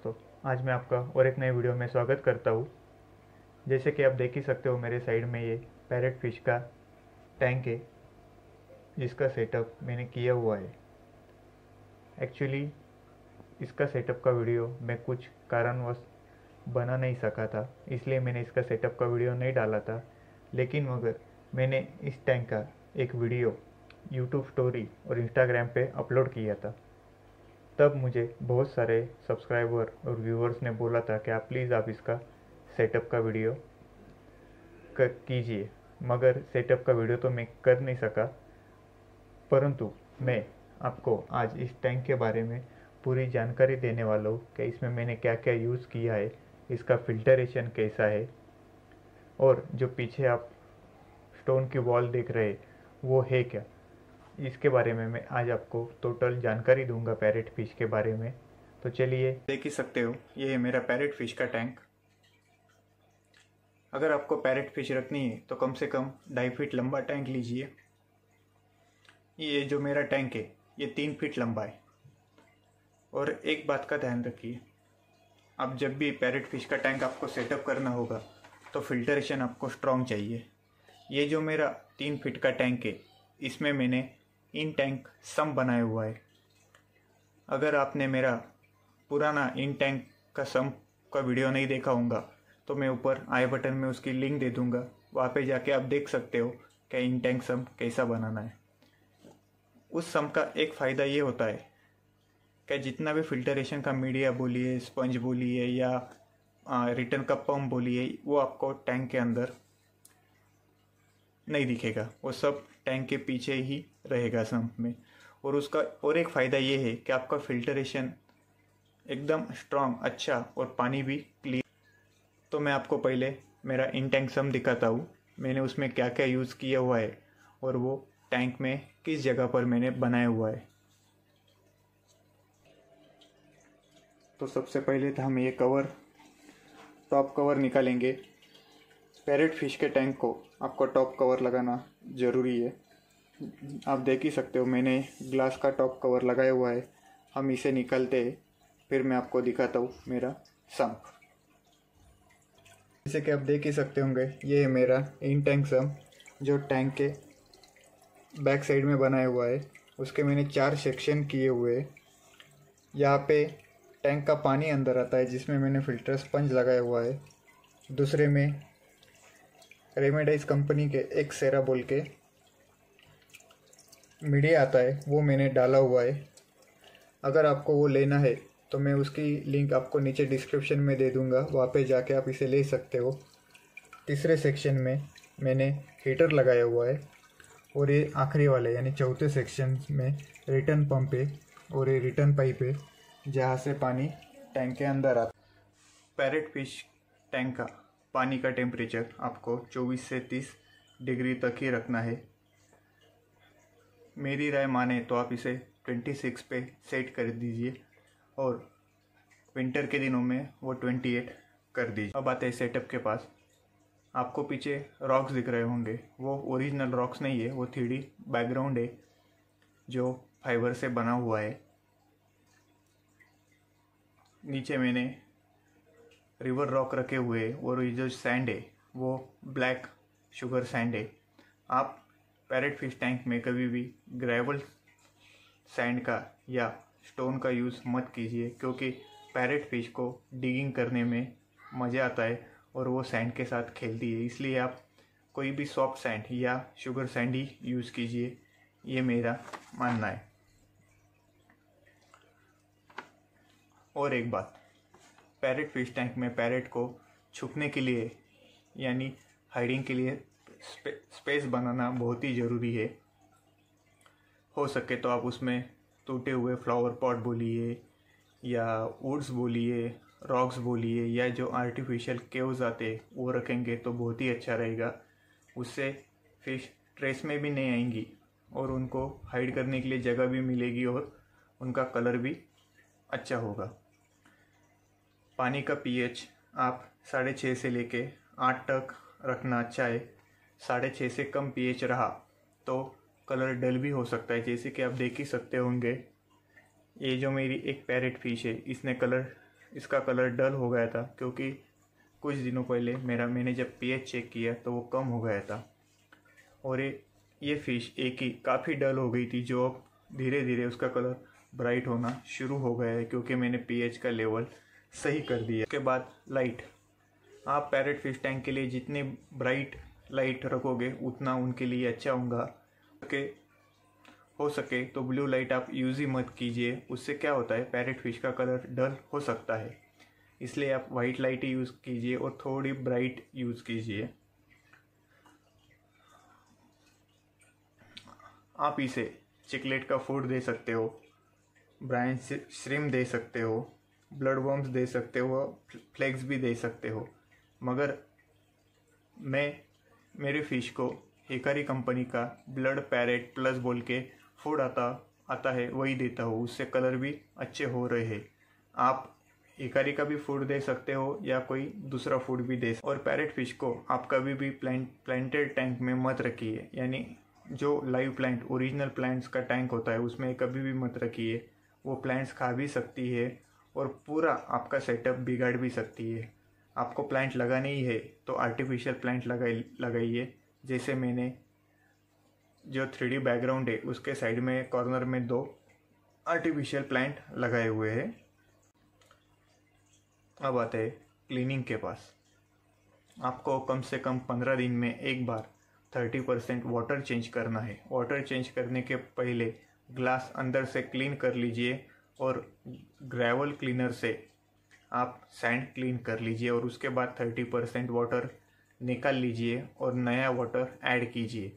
दोस्तों, आज मैं आपका और एक नए वीडियो में स्वागत करता हूँ। जैसे कि आप देख ही सकते हो, मेरे साइड में ये पैरेट फ़िश का टैंक है, जिसका सेटअप मैंने किया हुआ है। एक्चुअली, इसका सेटअप का वीडियो मैं कुछ कारणवश बना नहीं सका था, इसलिए मैंने इसका सेटअप का वीडियो नहीं डाला था। लेकिन मगर, मैंने इस टैंक का एक वीडियो यूट्यूब स्टोरी और इंस्टाग्राम पे अपलोड किया था। तब मुझे बहुत सारे सब्सक्राइबर और व्यूअर्स ने बोला था कि आप प्लीज़ आप इसका सेटअप का वीडियो कीजिए। मगर सेटअप का वीडियो तो मैं कर नहीं सका। परंतु मैं आपको आज इस टैंक के बारे में पूरी जानकारी देने वाला हूँ कि इसमें मैंने क्या क्या यूज़ किया है, इसका फिल्टरेशन कैसा है और जो पीछे आप स्टोन की वॉल देख रहे वो है क्या? इसके बारे में मैं आज आपको टोटल जानकारी दूँगा पैरेट फ़िश के बारे में। तो चलिए। देख ही सकते हो, ये है मेरा पैरेट फ़िश का टैंक अगर आपको पैरेट फ़िश रखनी है तो कम से कम ढाई फीट लंबा टैंक लीजिए। ये जो मेरा टैंक है, ये तीन फीट लंबा है। और एक बात का ध्यान रखिए आप जब भी पैरेट फ़िश का टैंक आपको सेटअप करना होगा तो फिल्टरेशन आपको स्ट्रॉन्ग चाहिए। ये जो मेरा तीन फीट का टैंक है, इसमें मैंने इन टैंक सम बनाया हुआ है। अगर आपने मेरा पुराना इन टैंक का सम का वीडियो नहीं देखा होगा तो मैं ऊपर आई बटन में उसकी लिंक दे दूँगा। वहाँ पे जाके आप देख सकते हो कि इन टैंक सम कैसा बनाना है। उस सम का एक फ़ायदा ये होता है कि जितना भी फिल्टरेशन का मीडिया बोलिए, स्पंज बोलिए या रिटर्न का पम्प बोलिए, वो आपको टैंक के अंदर नहीं दिखेगा। वो सब टैंक के पीछे ही रहेगा सम्प में। और उसका, और एक फ़ायदा ये है कि आपका फिल्टरेशन एकदम स्ट्रांग अच्छा और पानी भी क्लियर तो मैं आपको पहले मेरा इन टैंक सम दिखाता हूँ। मैंने उसमें क्या क्या यूज़ किया हुआ है और वो टैंक में किस जगह पर मैंने बनाया हुआ है। तो सबसे पहले तो हम ये कवर टॉप कवर निकालेंगे। पैरेट फ़िश के टैंक को आपको टॉप कवर लगाना ज़रूरी है। आप देख ही सकते हो, मैंने ग्लास का टॉप कवर लगाया हुआ है। हम इसे निकलते हैं, फिर मैं आपको दिखाता हूँ मेरा सम्प जैसे कि आप देख ही सकते होंगे, ये है मेरा इन टैंक सम्प जो टैंक के बैक साइड में बनाया हुआ है। उसके मैंने चार सेक्शन किए हुए यहाँ पे टैंक का पानी अंदर आता है, जिसमें मैंने फ़िल्टर स्पंज लगाया हुआ है। दूसरे में रेमेडाइज कंपनी के एक सेरा बोल के मीडिया आता है, वो मैंने डाला हुआ है। अगर आपको वो लेना है तो मैं उसकी लिंक आपको नीचे डिस्क्रिप्शन में दे दूँगा, वहाँ पे जाके आप इसे ले सकते हो। तीसरे सेक्शन में मैंने हीटर लगाया हुआ है, और ये आखिरी वाले यानी चौथे सेक्शन में रिटर्न पंप है, और ये रिटर्न पाइप है, जहाँ से पानी टैंक के अंदर आता पैरेट फ़िश टैंक का पानी का टेम्परेचर आपको 24 से 30 डिग्री तक ही रखना है। मेरी राय माने तो आप इसे 26 पे सेट कर दीजिए और विंटर के दिनों में वो 28 कर दीजिए। अब आते हैं सेटअप के पास। आपको पीछे रॉक्स दिख रहे होंगे। वो ओरिजिनल रॉक्स नहीं है, वो थ्री बैकग्राउंड है, जो फाइबर से बना हुआ है। नीचे मैंने रिवर रॉक रखे हुए और ये जो सैंड है, वो ब्लैक शुगर सैंड है। आप पैरेट फ़िश टैंक में कभी भी ग्रेवल सैंड का या स्टोन का यूज़ मत कीजिए, क्योंकि पैरेट फ़िश को डिगिंग करने में मज़ा आता है और वो सैंड के साथ खेलती है। इसलिए आप कोई भी सॉफ्ट सैंड या शुगर सैंड ही यूज़ कीजिए, ये मेरा मानना है। और एक बात, पैरेट फ़िश टैंक में पैरेट को छुपने के लिए, यानी हाइडिंग के लिए स्पे, स्पेस बनाना बहुत ही ज़रूरी है। हो सके तो आप उसमें टूटे हुए फ्लावर पॉट बोलिए या वुड्स बोलिए रॉक्स बोलिए या जो आर्टिफिशियल केव्स आते वो रखेंगे तो बहुत ही अच्छा रहेगा। उससे फ़िश ट्रेस में भी नहीं आएँगी और उनको हाइड करने के लिए जगह भी मिलेगी और उनका कलर भी अच्छा होगा। पानी का पीएच आप साढ़े छः से लेके आठ तक रखना अच्छा है साढ़े छः से कम पीएच रहा तो कलर डल भी हो सकता है, जैसे कि आप देख ही सकते होंगे। ये जो मेरी एक पैरेट फ़िश है, इसने कलर इसका कलर डल हो गया था, क्योंकि कुछ दिनों पहले मेरा, मैंने जब पीएच चेक किया तो वो कम हो गया था। और ये ये फ़िश एक ही, काफ़ी डल हो गई थी, जो अब धीरे धीरे उसका कलर ब्राइट होना शुरू हो गया है, क्योंकि मैंने पीएच का लेवल सही कर दिया। उसके बाद लाइट आप पैरेट फ़िश टैंक के लिए जितनी ब्राइट लाइट रखोगे, उतना उनके लिए अच्छा होगा। कि हो सके तो ब्लू लाइट आप यूज़ ही मत कीजिए। उससे क्या होता है पैरेट फ़िश का कलर डल हो सकता है। इसलिए आप वाइट लाइट ही यूज़ कीजिए और थोड़ी ब्राइट यूज़ कीजिए। आप इसे चिकलेट का फ़ूड दे सकते हो ब्राइन श्रिम दे सकते हो ब्लड वर्म्स दे सकते हो फ्लेक्स भी दे सकते हो। मगर मैं मेरे फ़िश को हेकारी कंपनी का ब्लड पैरेट प्लस बोल के फ़ूड आता आता है, वही देता हूँ। उससे कलर भी अच्छे हो रहे हैं। आप हिकारी का भी फ़ूड दे सकते हो या कोई दूसरा फ़ूड भी दे सकते और पैरेट फ़िश को आप कभी भी प्लांट प्लांटेड टैंक में मत रखिए। यानी जो लाइव प्लांट ओरिजिनल प्लांट्स का टैंक होता है, उसमें कभी भी मत रखिए। वो प्लांट्स खा भी सकती है और पूरा आपका सेटअप बिगाड़ भी सकती है। आपको प्लांट लगाने ही है तो आर्टिफिशियल प्लांट लगाई, लगाइए। जैसे मैंने जो थ्री बैकग्राउंड है, उसके साइड में कॉर्नर में दो आर्टिफिशियल प्लांट लगाए हुए हैं। अब आते हैं क्लीनिंग के पास। आपको कम से कम पंद्रह दिन में एक बार थर्टी परसेंट वाटर चेंज करना है। वाटर चेंज करने के पहले ग्लास अंदर से क्लीन कर लीजिए और ग्रेवल क्लीनर से आप सैंड क्लीन कर लीजिए और उसके बाद थर्टी परसेंट वाटर निकाल लीजिए और नया वाटर ऐड कीजिए।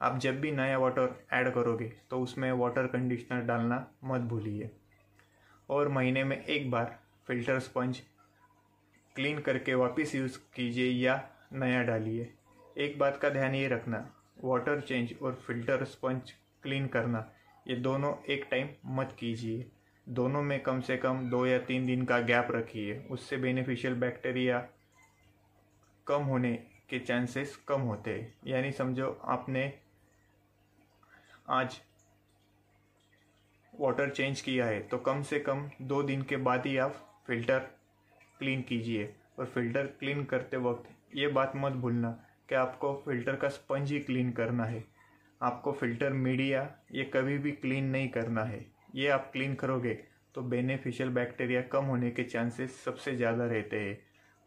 आप जब भी नया वाटर ऐड करोगे तो उसमें वाटर कंडीशनर डालना मत भूलिए। और महीने में एक बार फ़िल्टर स्पंज क्लीन करके वापस यूज़ कीजिए या नया डालिए। एक बात का ध्यान ये रखना वाटर चेंज और फ़िल्टर स्पंज क्लीन करना, ये दोनों एक टाइम मत कीजिए। दोनों में कम से कम दो या तीन दिन का गैप रखिए। उससे बेनिफिशियल बैक्टीरिया कम होने के चांसेस कम होते हैं। यानी समझो आपने आज वाटर चेंज किया है तो कम से कम दो दिन के बाद ही आप फ़िल्टर क्लीन कीजिए। और फ़िल्टर क्लीन करते वक्त ये बात मत भूलना कि आपको फ़िल्टर का स्पंज ही क्लीन करना है। आपको फ़िल्टर मीडिया ये कभी भी क्लीन नहीं करना है। ये आप क्लीन करोगे तो बेनिफिशियल बैक्टीरिया कम होने के चांसेस सबसे ज़्यादा रहते हैं।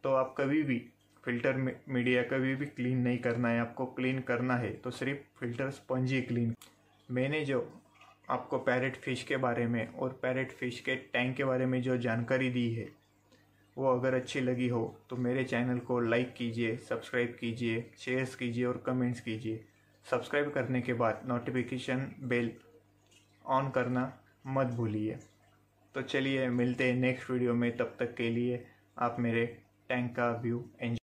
तो आप कभी भी फ़िल्टर मीडिया कभी भी क्लीन नहीं करना है, आपको क्लीन करना है तो सिर्फ़ फ़िल्टर स्पंज ही क्लीन मैंने जो आपको पैरेट फ़िश के बारे में और पैरेट फ़िश के टैंक के बारे में जो जानकारी दी है, वो अगर अच्छी लगी हो तो मेरे चैनल को लाइक कीजिए सब्सक्राइब कीजिए शेयर्स कीजिए और कमेंट्स कीजिए। सब्सक्राइब करने के बाद नोटिफिकेशन बेल ऑन करना। मत भूलिए। तो चलिए मिलते हैं नेक्स्ट वीडियो में, तब तक के लिए आप मेरे टैंक का व्यू एंजॉय